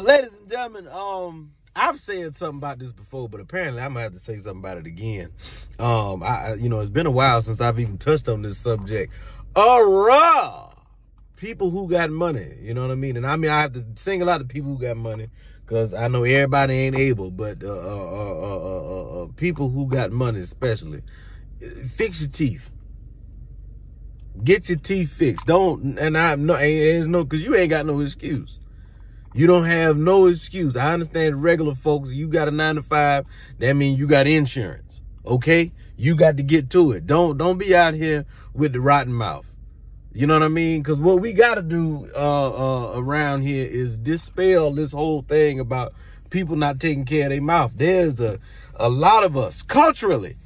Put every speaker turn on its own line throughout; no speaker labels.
ladies and gentlemen, um, I've said something about this before, but apparently I'm gonna have to say something about it again. Um, I, you know, it's been a while since I've even touched on this subject. Hurrah! People who got money, you know what I mean? And I mean, I have to single out the people who got money because I know everybody ain't able, but uh, uh, uh, uh, people who got money, especially, fix your teeth. Get your teeth fixed. Don't, and I'm no, ain't, no, cause you ain't got no excuse. You don't have no excuse. I understand regular folks, you got a nine to five, that means you got insurance. Okay? You got to get to it. Don't don't be out here with the rotten mouth. You know what I mean? Because what we got to do uh, uh, around here is dispel this whole thing about people not taking care of their mouth. There's a, a lot of us culturally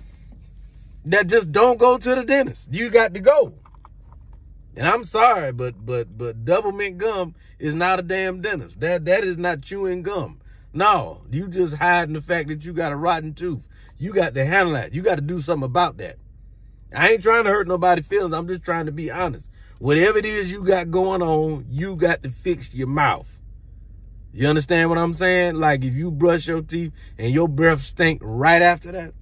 that just don't go to the dentist. You got to go. And I'm sorry, but but but Doublemint gum is not a damn dentist. That that is not chewing gum. No, you just hiding the fact that you got a rotten tooth. You got to handle that. You got to do something about that. I ain't trying to hurt nobody's feelings. I'm just trying to be honest. Whatever it is you got going on, you got to fix your mouth. You understand what I'm saying? Like if you brush your teeth and your breath stink right after that,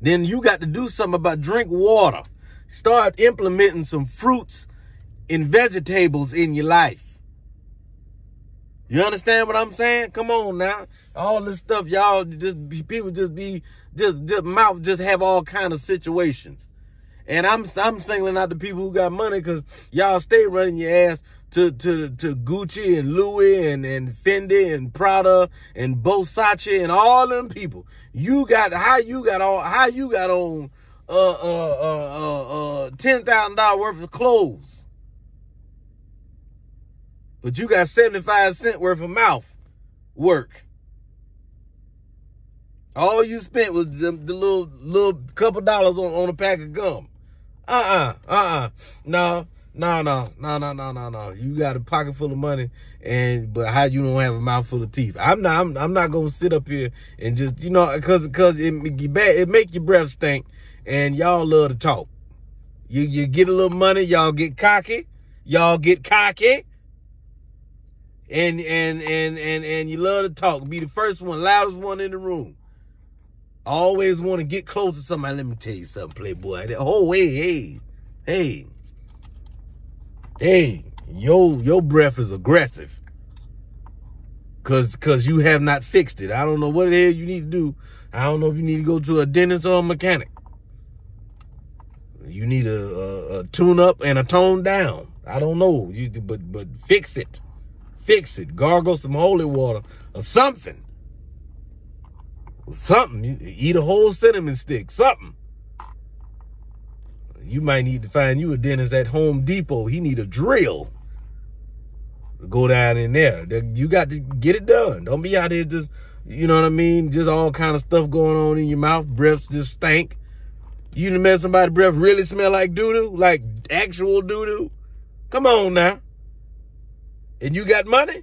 then you got to do something about drink water. Start implementing some fruits and vegetables in your life. You understand what I'm saying? Come on now. All this stuff, y'all just people just be just, just mouth just have all kind of situations. And I'm I'm singling out the people who got money because y'all stay running your ass to to to Gucci and Louis and and Fendi and Prada and Versace and all them people. You got how you got all how you got on uh, uh, uh, uh, uh, $10,000 worth of clothes. But you got 75 cent worth of mouth work. All you spent was the, the little little couple dollars on, on a pack of gum. Uh-uh, uh-uh. No, no, no, no, no, no, no, no. You got a pocket full of money, and but how you don't have a mouth full of teeth? I'm not. I'm, I'm not gonna sit up here and just you know because because it it make your breath stink, and y'all love to talk. You you get a little money, y'all get cocky, y'all get cocky, and and and and and you love to talk. Be the first one, loudest one in the room. Always want to get close to somebody. Let me tell you something, Playboy. Oh, hey, hey, hey, hey. Your your breath is aggressive. Cause cause you have not fixed it. I don't know what the hell you need to do. I don't know if you need to go to a dentist or a mechanic. You need a, a, a tune up and a tone down. I don't know. You but but fix it. Fix it. Gargle some holy water or something. Something. You eat a whole cinnamon stick. Something. You might need to find you a dentist at Home Depot. He need a drill. Go down in there. You got to get it done. Don't be out here just, you know what I mean? Just all kind of stuff going on in your mouth. Breath just stank. You done met somebody breath really smell like doo-doo? Like actual doo-doo? Come on now. And you got money?